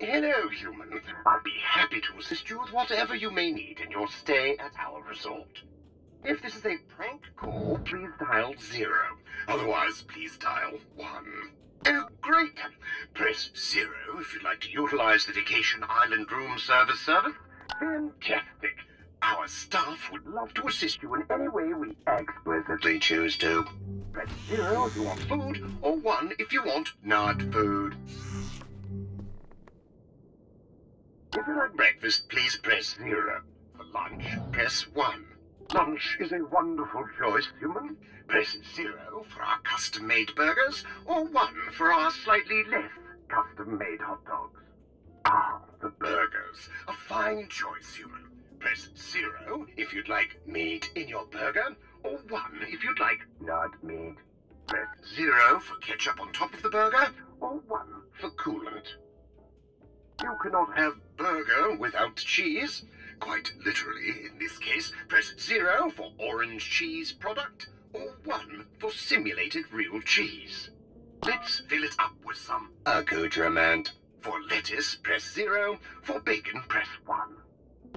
Hello, human. I'll be happy to assist you with whatever you may need in your stay at our resort. If this is a prank call, please dial zero. Otherwise, please dial one. Oh, great. Press zero if you'd like to utilize the Vacation Island Room Service service. Fantastic. Our staff would love to assist you in any way we explicitly choose to. Press zero if you want food, or one if you want not food. If you like breakfast, please press zero. For lunch, press one. Lunch is a wonderful choice, human. Press zero for our custom-made burgers, or one for our slightly less custom-made hot dogs. Ah, the burgers. A fine choice, human. Press zero if you'd like meat in your burger, or one if you'd like not meat. Press zero for ketchup on top of the burger, or one for coolant. You cannot have burger without cheese. Quite literally, in this case, press zero for orange cheese product, or one for simulated real cheese. Let's fill it up with some accoutrement. For lettuce, press zero. For bacon, press one.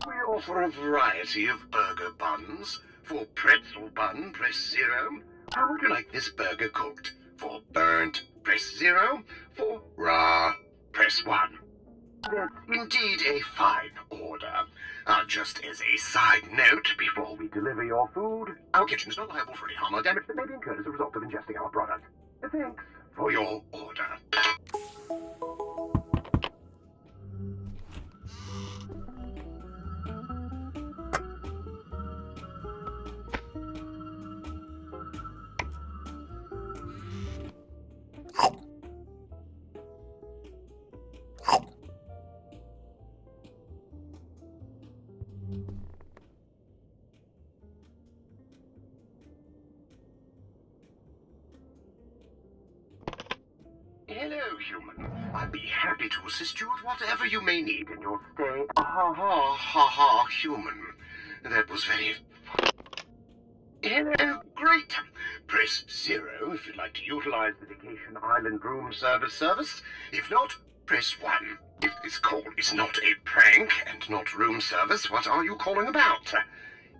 We offer a variety of burger buns. For pretzel bun, press zero. How would you like this burger cooked? For burnt, press zero. For raw, press one. Indeed a fine order. Uh, just as a side note, before we deliver your food, our kitchen is not liable for any harm or damage that may be incurred as a result of ingesting our product. Thanks for your order. Hello, human. I'll be happy to assist you with whatever you may need in your stay. Ha ha ha ha, human. That was very. Hello, great. Press zero if you'd like to utilize the Vacation Island Room Service service. If not, press one. If this call is not a prank and not room service, what are you calling about?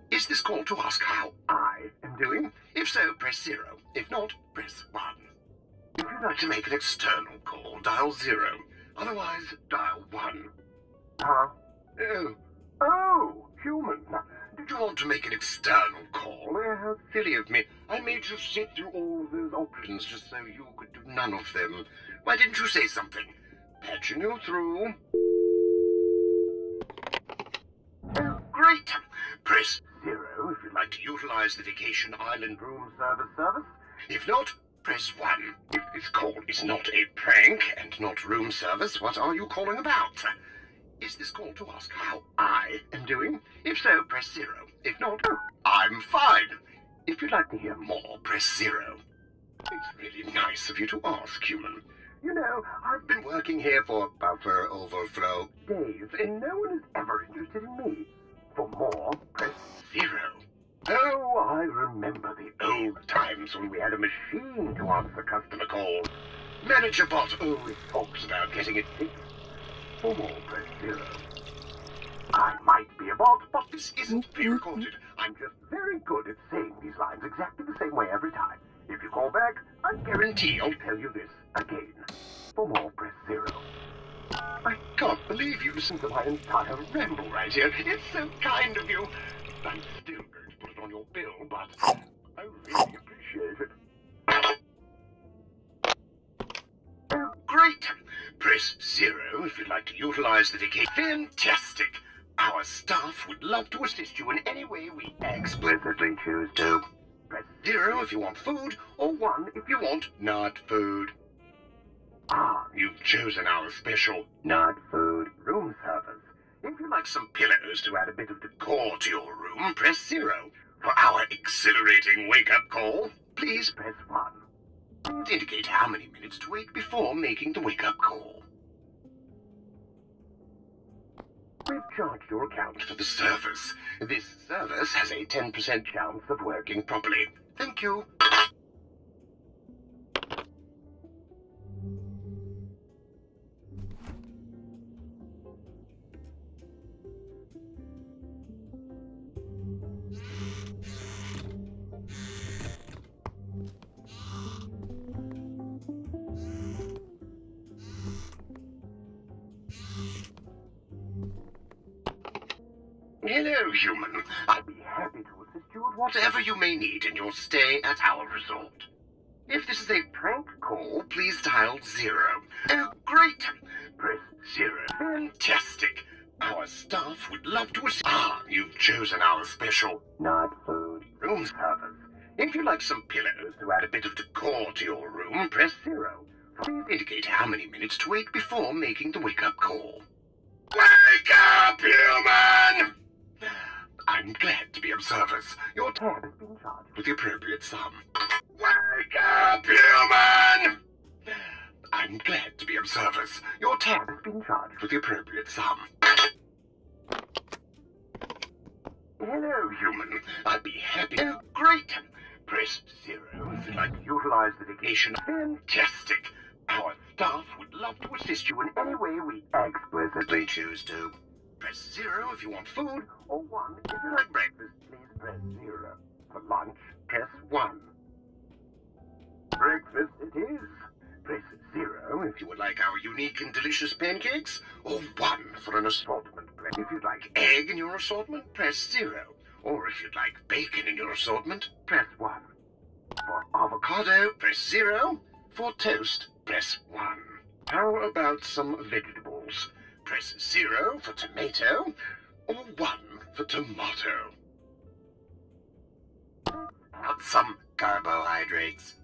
Is this call to ask how I am doing? If so, press zero. If not, press one. If you'd like to make an external call, dial zero. Otherwise, dial one. Huh? Oh. Oh, human. Did you want to make an external call? Eh, how silly of me. I made you sit through all those options just so you could do none of them. Why didn't you say something? Patching you through. Oh, great. Press zero if you'd like to utilize the Vacation Island Room Service service. If not, press one. If this call is not a prank and not room service, what are you calling about? Is this call to ask how I am doing? If so, press zero. If not, I'm fine. If you'd like to hear more, press zero. It's really nice of you to ask, human. You know, I've been working here for buffer overflow days, and no one is ever interested in me. For more, press zero. Oh, I remember the old times when we had a machine to answer customer calls. Manager bot oh, always talks about getting it fixed. For more, press zero. I might be a bot, but this isn't pre-recorded. I'm just very good at saying these lines exactly the same way every time. If you call back, I guarantee I'll tell you this again. For more, press zero. I can't believe you listened to my entire ramble right here. It's so kind of you. I'm Zero if you'd like to utilize the vacation. Fantastic! Our staff would love to assist you in any way we explicitly choose to. Press zero if you want food, or one if you want not food. Ah, you've chosen our special not food room service. If you'd like some pillows to add a bit of decor to your room, press zero. For our exhilarating wake-up call, please press one. And indicate how many minutes to wait before making the wake-up call. We've charged your account for the service. This service has a 10% chance of working properly. Thank you. Hello, human. I'll be happy to assist you with whatever you may need in your stay at our resort. If this is a prank call, please dial zero. Oh, great! Press zero. Fantastic! Our staff would love to assist. Ah, you've chosen our special night food room service. If you'd like some pillows to add a bit of decor to your room, press zero. Please indicate how many minutes to wait before making the wake-up call. Wake up, human! I'm glad to be of service. Your tab has been charged with the appropriate sum. Wake up, human! I'm glad to be of service. Your tab has been charged with the appropriate sum. Hello, human. I'd be happy. Oh, great. Press zero if you'd like to utilize the vacation. Fantastic. Our staff would love to assist you in any way we explicitly choose to. Press zero if you want food, or one if you like breakfast. Please press zero. For lunch, press one. Breakfast it is. Press zero if you would like our unique and delicious pancakes, or one for an assortment. If you'd like egg in your assortment, press zero. Or if you'd like bacon in your assortment, press one. For avocado, press zero. For toast, press one. How about some vegetables? Press zero for tomato, or one for tomato. Add some carbohydrates.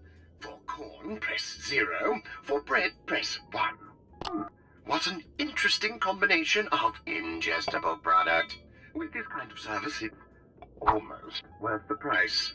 For corn, press zero. For bread, press one. What an interesting combination of ingestible product. With this kind of service, it's almost worth the price.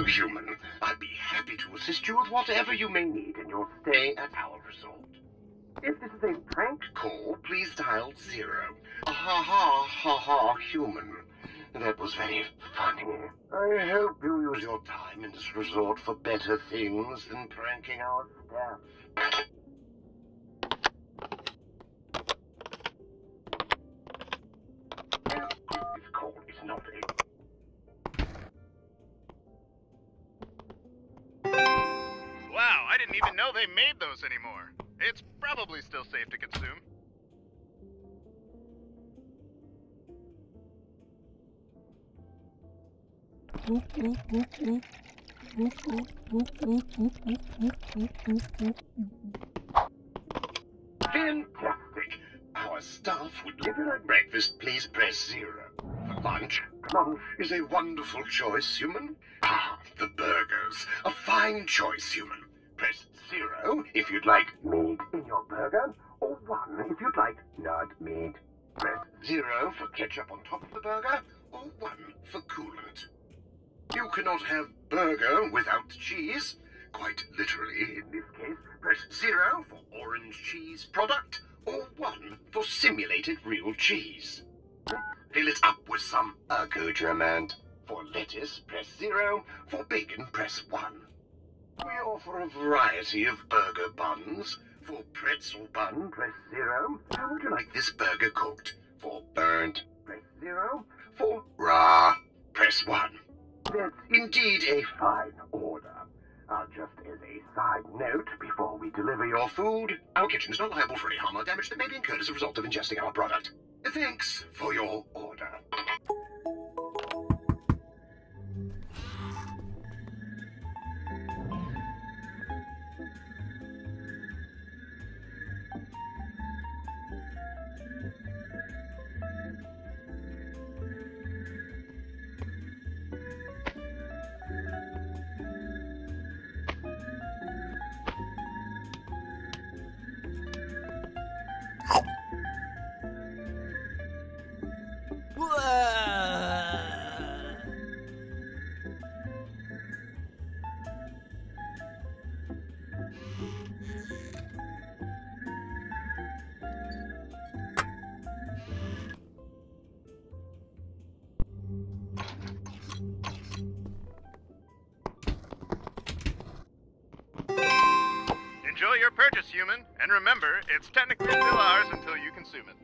Hello, human. I'd be happy to assist you with whatever you may need in your stay at our resort. If this is a prank call, please dial zero. Ha ha ha ha, human. That was very funny. I hope you use your time in this resort for better things than pranking our staff. Know they made those anymore. It's probably still safe to consume. Fantastic! Our staff would at breakfast, please press zero. For lunch, lunch is a wonderful choice, human. Ah, the burgers. A fine choice, human. If you'd like meat in your burger, or one if you'd like not meat. Press zero for ketchup on top of the burger, or one for coolant. You cannot have burger without cheese. Quite literally, in this case, press zero for orange cheese product, or one for simulated real cheese. Fill it up with some accoutrement. For lettuce, press zero. For bacon, press one. We offer a variety of burger buns. For pretzel bun, press zero. How would you like this burger cooked? For burnt, press zero. For raw, press one. That's indeed a fine order. Uh, just as a side note, before we deliver your food, our kitchen is not liable for any harm or damage that may be incurred as a result of ingesting our product. Thanks for your order. Purchase, human, and remember, it's technically still ours until you consume it.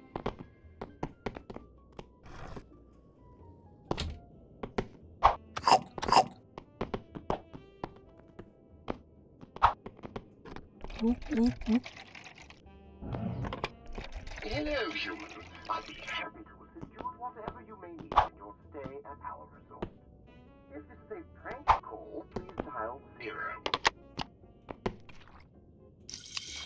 Hello, human. I'll be happy to assist you with whatever you may need in your stay at our resort. If this is a prank call,